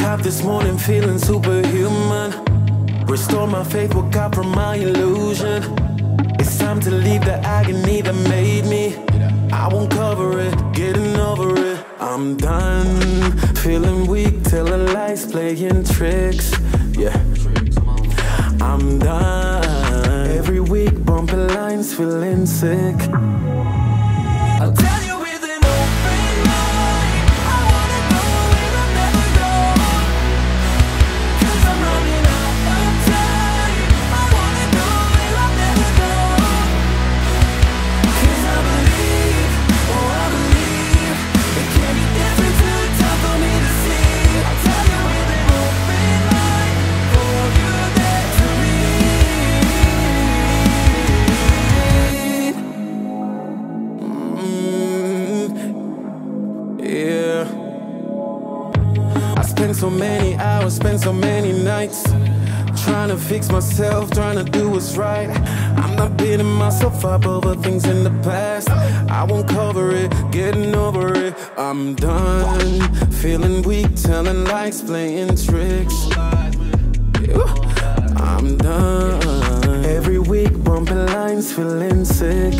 up this morning feeling superhuman. Restore my faith, woke up from my illusion. It's time to leave the agony that made me. I won't cover it, getting over it. I'm done feeling weak, telling lies, playing tricks. Yeah, I'm done. Every week, bumping lines, feeling sick. Spent so many hours, spent so many nights Trying to fix myself, trying to do what's right. I'm not beating myself up over things in the past. I won't cover it, getting over it. I'm done, feeling weak, telling lies, playing tricks. I'm done. Every week bumping lines, feeling sick